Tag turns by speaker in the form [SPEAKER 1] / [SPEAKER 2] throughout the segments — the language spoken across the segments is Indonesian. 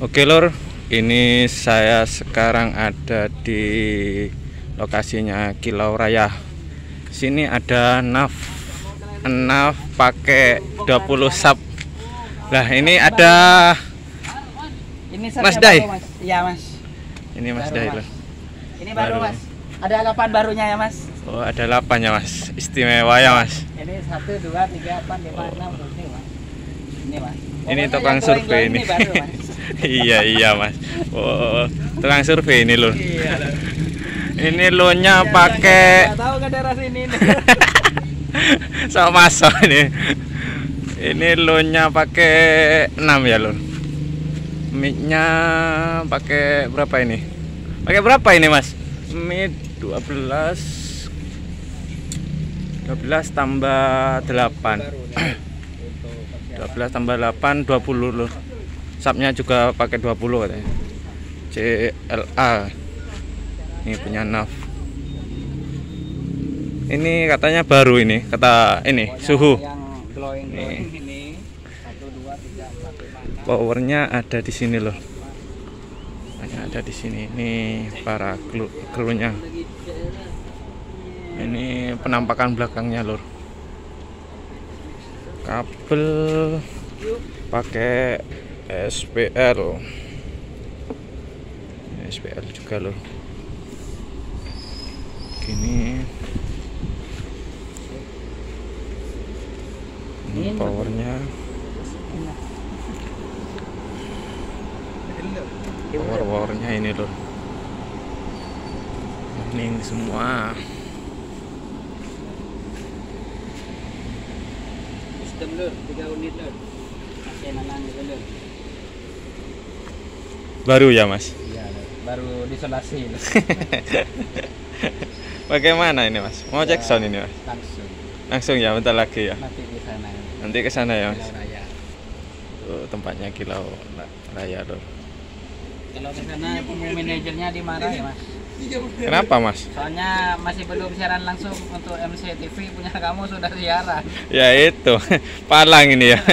[SPEAKER 1] Oke lor, ini saya sekarang ada di lokasinya Kilau Raya. Sini ada naf, naf pakai 20 sub. Lah ini ada
[SPEAKER 2] Ini
[SPEAKER 1] Mas Dai.
[SPEAKER 2] Mas. Iya, Mas.
[SPEAKER 1] ini Mas
[SPEAKER 2] Baru,
[SPEAKER 1] Dai lor.
[SPEAKER 2] Ini baru,
[SPEAKER 1] Baru.
[SPEAKER 2] Mas. Ada lapan barunya ya, Mas.
[SPEAKER 1] Oh ada 8 ya Mas, istimewa ya Mas.
[SPEAKER 2] Ini satu, dua, tiga, empat, lima, enam, tujuh, Mas. Ini, Mas.
[SPEAKER 1] Ini tukang survei ini.
[SPEAKER 2] baru, Mas.
[SPEAKER 1] iya iya Mas. Oh tukang survei ini lor.
[SPEAKER 2] Iya.
[SPEAKER 1] Ini lonya pakai
[SPEAKER 2] Nggak tahu kan daerah sini.
[SPEAKER 1] sama masuk ini. Ini lonya pakai 6 ya lor micnya pakai berapa ini? Pakai berapa ini mas? Mic 12 12 tambah 8 12 tambah 8 20 lor subnya juga pakai 20 katanya. CLA ini punya NAV ini katanya baru ini kata ini suhu.
[SPEAKER 2] Yang glowing glowing ini
[SPEAKER 1] powernya ada di sini loh. Hanya ada di sini. Ini para kru krunya ini penampakan belakangnya lor kabel pakai SPL SPL juga loh. Gini. Ini powernya. Power powernya ini loh. Ini semua.
[SPEAKER 2] Sistem lur, tiga unit lur. Masih nanang gitu lur.
[SPEAKER 1] Baru ya mas?
[SPEAKER 2] Iya, baru disolasi.
[SPEAKER 1] Bagaimana ini mas? Mau cek sound ini mas?
[SPEAKER 2] langsung.
[SPEAKER 1] Langsung ya bentar lagi ya.
[SPEAKER 2] Nanti di sana.
[SPEAKER 1] nanti ke sana ya mas.
[SPEAKER 2] Kilau Raya.
[SPEAKER 1] Tuh, tempatnya kilau Ra- raya loh
[SPEAKER 2] Kalau ke sana manajernya dimarah ya mas.
[SPEAKER 1] kenapa mas?
[SPEAKER 2] Soalnya masih belum siaran langsung untuk MCTV punya kamu sudah siaran.
[SPEAKER 1] ya itu. Palang ini ya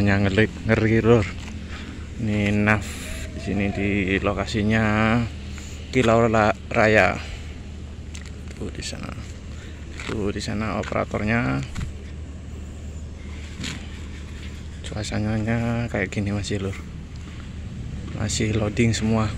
[SPEAKER 1] Suasananya ngeri ngeri lur. Ini nav di sini di lokasinya Kilau La- Raya. Tuh di sana. Tuh di sana operatornya. Suasananya kayak gini masih lur. Masih loading semua